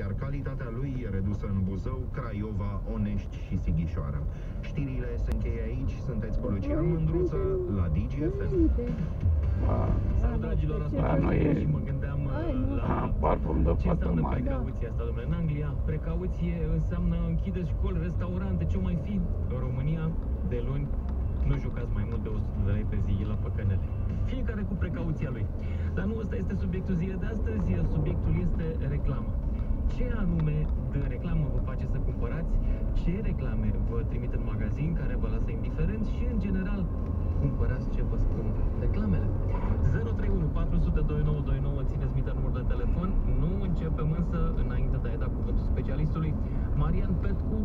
iar calitatea lui e redusă în Buzău, Craiova, Onești și Sighișoara. Știrile se încheie aici, sunteți cu Lucian Mândruță la DGFM. Salut, dragilor, La ascultați noi e- și mă gândeam uh, la Ah, parfum de ce înseamnă pătămani. precauția asta, domnule. În Anglia, precauție înseamnă închideți școli, restaurante, ce mai fi. În România, de luni, nu jucați mai mult de 100 de lei pe zi la păcănele. Fiecare cu precauția lui. Dar nu ăsta este subiectul zilei de astăzi, subiectul este reclama. Ce anume de reclamă vă face să cumpărați? Ce reclame vă trimit în magazin care vă lasă indiferenți și, în general, cumpărați ce vă spun reclamele? 031 400 2929 țineți minte numărul de telefon. Nu începem însă, înainte de a-i da cuvântul specialistului, Marian Petcu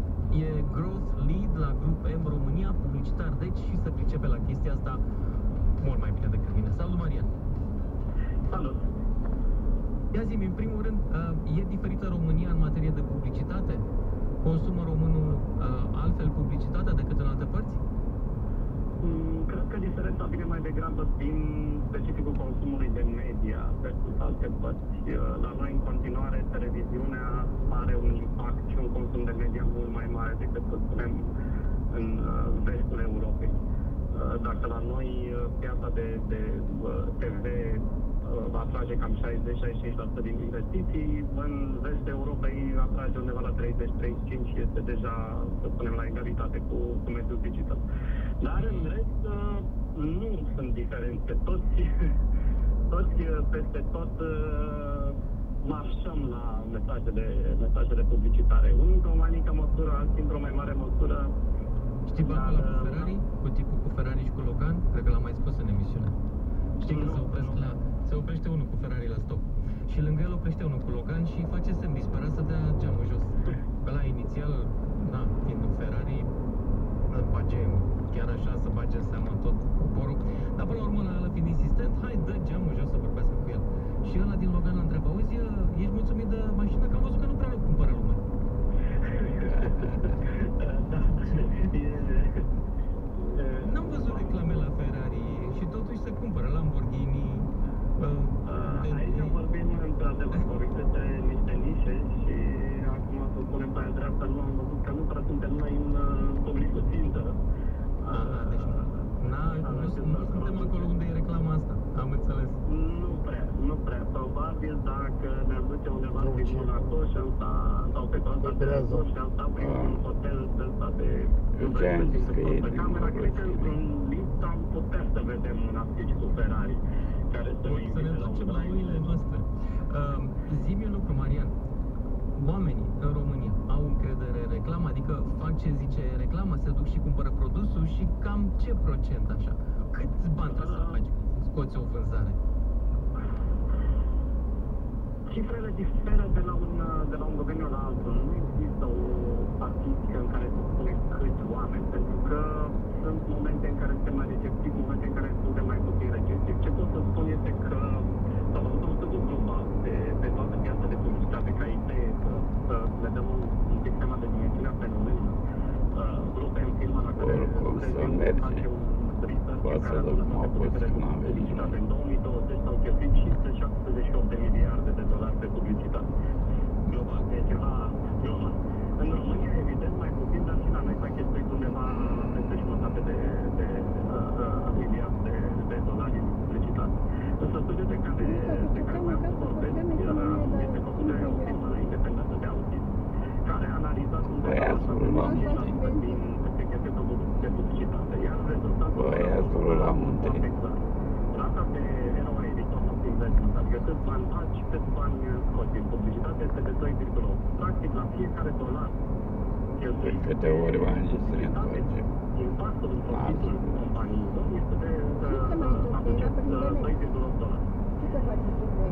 e Growth Lead la Grup M România, publicitar, deci și să pricepe la chestia asta mult mai bine decât mine. Salut, Marian! Salut! Ia zi în primul rând, uh, e diferită România în materie de publicitate? Consumă românul uh, altfel publicitatea decât în alte părți? Mm, Cred că diferența vine mai degrabă din specificul consumului de media versus alte părți. Uh, La noi, în continuare, televiziunea are un impact și un consum de media mult mai mare decât, să spunem, în uh, vestul Europei. Uh, Dacă la noi uh, piața de, de uh, TV uh, va atrage cam 60-65% din investiții, în vestul Europei atrage undeva la 30-35% și este deja, să spunem, la egalitate cu, cu mediul digital. Dar în rest uh, nu sunt diferențe. Toți, toți uh, peste tot uh, marșăm la mesajele, mesajele publicitare. Unii într-o mai mică măsură, alții într-o mai mare măsură. Știi bancul Dar, la cu uh, Ferrari? Cu tipul cu Ferrari și cu Logan? Cred că l-am mai spus în emisiune. Știi că Nu, se opresc nu. la... Se oprește unul cu Ferrari la stop. Și lângă el oprește unul cu Logan și face semn disperat să dea geamul jos. Că la inițial, na, fiind un Ferrari, îl bage chiar așa să bage în seamă tot poporul. Dar până la urmă, la ăla fiind insistent, hai, dă geamul jos să vorbească cu el. Și ăla din Logan îl întreabă, auzi, ești mulțumit de mașină? Că am văzut că nu prea o cumpără lumea. Da, e- e- N-am văzut reclame la Ferrari și totuși se cumpără Lamborghini, uh, Uh, Aici Bentley. vorbim într-adevăr vorbim de niște nișe și acum să spunem pe aia dreaptă, nu am văzut că nu prea suntem noi în uh, publicul țintă. Aha, deci na, nu, nu suntem acolo unde e reclama asta, am înțeles. Nu prea, nu prea. Probabil dacă ne-am duce undeva prin Monaco și am sta, sau pe coasta de Lucrează. Monaco și am sta prin un hotel de ăsta de... Ce am zis că e Pe din camera, cred că Monaco. într-un lift am putea să vedem un afiș cu Ferrari care să Bun, ne să ne invite la întoarcem un la drive. oile noastre. Uh, zi-mi un lucru, Marian. Oamenii în România au încredere în reclamă, adică fac ce zice reclama, se duc și cumpără produsul și cam ce procent așa? Câți bani trebuie să faci să scoți o vânzare? Cifrele diferă de la un, de la un domeniu la altul. Nu există o statistică în care să spune câți oameni, pentru că sunt momente în care suntem mai receptivi, momente în care suntem mai puțin receptivi. Ce pot să spun este că s-a făcut un studiu global pe, pe toată piața de publicitate ca idee să, să le dăm un, un pic seama de dimensiunea fenomenului. Uh, Grupe în firma la care Oricum să Review merge. face un research Poate care să arată dăm toate apă publicitățile să n-avem publicitate. nimic. În 2020 s-au cheltuit 578 de miliarde de dolari pe publicitate. Global, e ceva global. În România, evident, mai puțin, dar și la noi s-a cheltuit undeva peste jumătate de, de uh, uh, miliard de, de dolari în publicitate. Însă studiul de care, de care mai am să vorbesc uh, este făcut de o firmă independentă de audit, care a analizat undeva Băiatul la 70% din ce cheltuie pe public- pe publicitate. Iar rezultatul Băiatul la munte. foarte clar. Rata de ROI, return of investment, adică cât bani faci, cât bani scoți din publicitate, este de 2,8. Practic, la fiecare dolar De cheltuit câte ori banii se publicitate, reîntoarce. impactul în profitul Lasă. companiilor este de uh, aproape 2,8 dolari.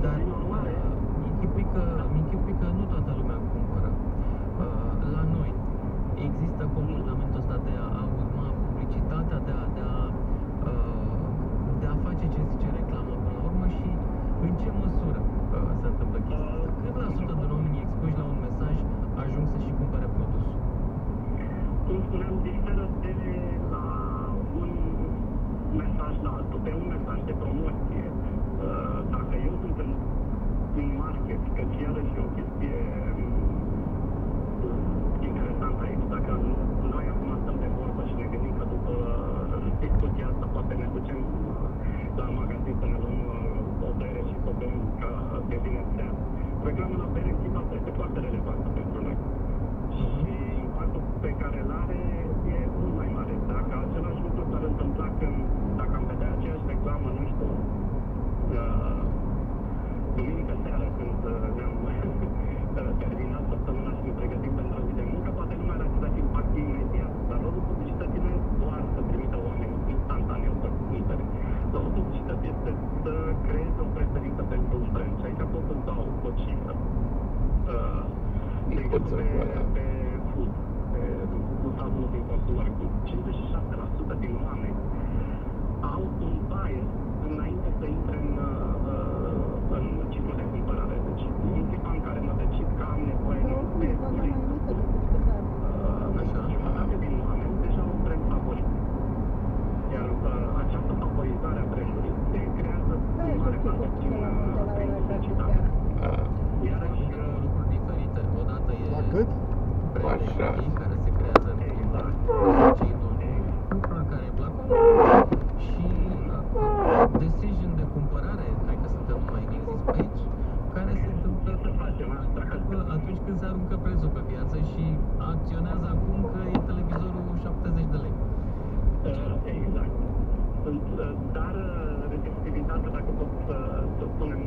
Dar Prin urmare, mi închipui că, mi închipui că nu toată lumea cumpără. Uh, La noi există comportamentul ăsta de a, a urma publicitatea, de a, de a, Köszönjük. Cât? Așa. care se creează în limba exact. cei doi cupra care placul și da, decision de cumpărare, cred că suntem mai exist pe aici, care se întâmplă atunci când se aruncă prețul pe piață și acționează acum că e televizorul 70 de lei. Da, exact. Dar receptivitatea, dacă pot să spunem,